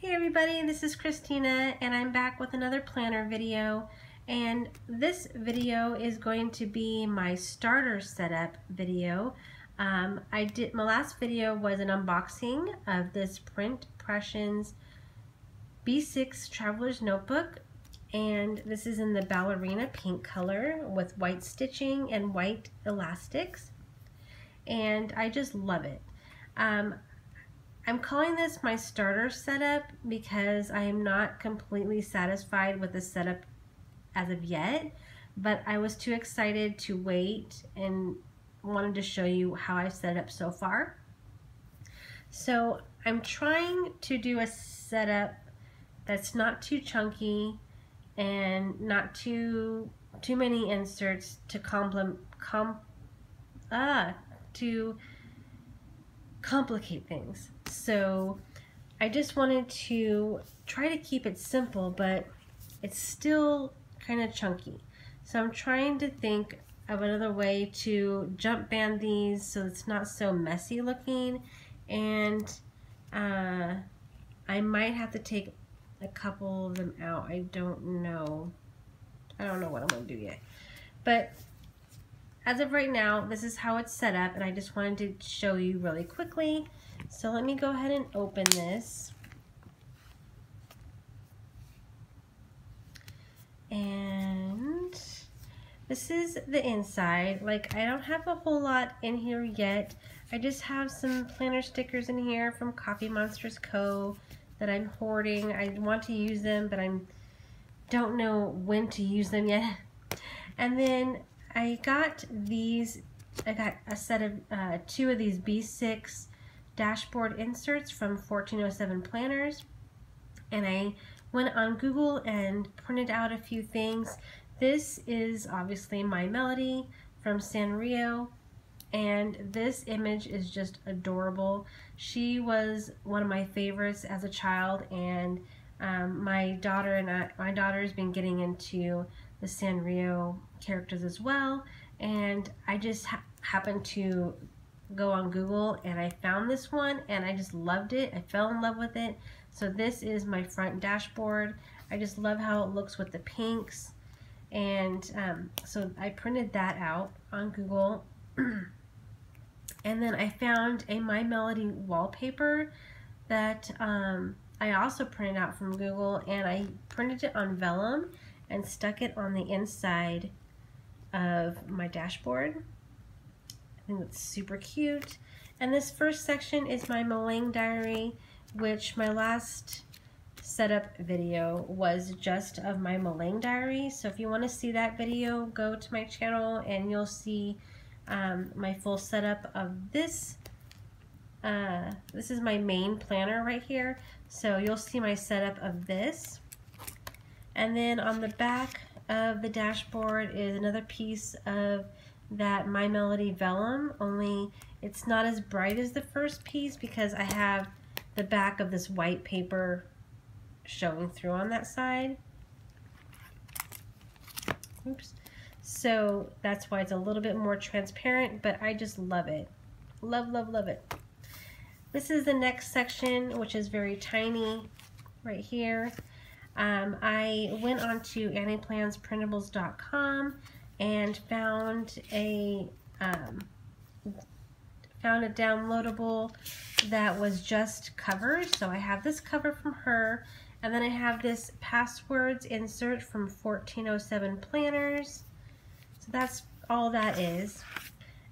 Hey everybody, this is Christina and I'm back with another planner video and this video is going to be my starter setup video. Um, I did My last video was an unboxing of this Print Pressions B6 Traveler's Notebook and this is in the ballerina pink color with white stitching and white elastics and I just love it. Um, I'm calling this my starter setup because I am not completely satisfied with the setup as of yet, but I was too excited to wait and wanted to show you how I've set it up so far. So I'm trying to do a setup that's not too chunky and not too too many inserts to complement com ah to complicate things. So I just wanted to try to keep it simple, but it's still kind of chunky. So I'm trying to think of another way to jump band these so it's not so messy looking and uh, I might have to take a couple of them out. I don't know. I don't know what I'm going to do yet. But as of right now, this is how it's set up and I just wanted to show you really quickly. So let me go ahead and open this. And this is the inside. Like I don't have a whole lot in here yet. I just have some planner stickers in here from Coffee Monsters Co. that I'm hoarding. I want to use them, but I don't know when to use them yet. And then I got these, I got a set of uh, two of these B6 dashboard inserts from 1407 Planners. And I went on Google and printed out a few things. This is obviously My Melody from Sanrio. And this image is just adorable. She was one of my favorites as a child and um, my daughter and I, my daughter has been getting into the Sanrio characters as well and I just ha happened to go on Google and I found this one and I just loved it. I fell in love with it. So this is my front dashboard. I just love how it looks with the pinks and um, so I printed that out on Google and then I found a My Melody wallpaper that um, I also printed out from Google and I printed it on vellum and stuck it on the inside of my dashboard. I think that's super cute. And this first section is my Meringue diary, which my last setup video was just of my Meringue diary. So if you want to see that video, go to my channel and you'll see um, my full setup of this. Uh, this is my main planner right here. So you'll see my setup of this. And then on the back of the dashboard is another piece of that My Melody vellum, only it's not as bright as the first piece because I have the back of this white paper showing through on that side. Oops. So that's why it's a little bit more transparent, but I just love it. Love, love, love it. This is the next section, which is very tiny right here. Um, I went on to AnniePlansPrintables.com and found a um, found a downloadable that was just covers. So I have this cover from her, and then I have this passwords insert from 1407 Planners. So that's all that is.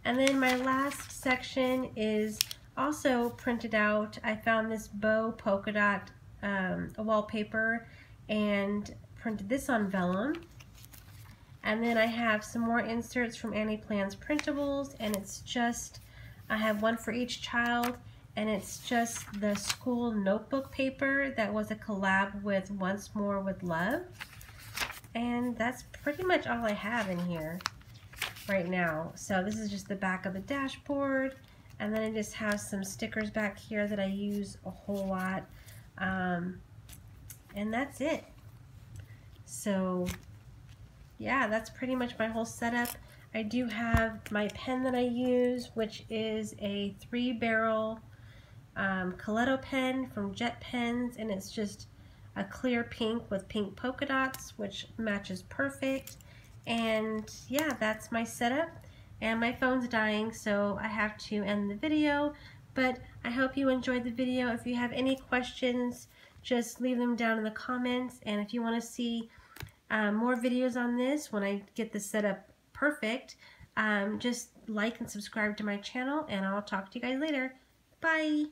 And then my last section is also printed out. I found this bow polka dot um, wallpaper and printed this on vellum. And then I have some more inserts from Annie Plans Printables, and it's just, I have one for each child, and it's just the school notebook paper that was a collab with Once More with Love. And that's pretty much all I have in here right now. So this is just the back of the dashboard, and then I just have some stickers back here that I use a whole lot. Um, and that's it. So yeah, that's pretty much my whole setup. I do have my pen that I use, which is a three barrel um, Coleto pen from Jet Pens, and it's just a clear pink with pink polka dots, which matches perfect. And yeah, that's my setup. And my phone's dying, so I have to end the video. But I hope you enjoyed the video. If you have any questions, just leave them down in the comments. And if you want to see um, more videos on this when I get the setup perfect, um, just like and subscribe to my channel. And I'll talk to you guys later. Bye!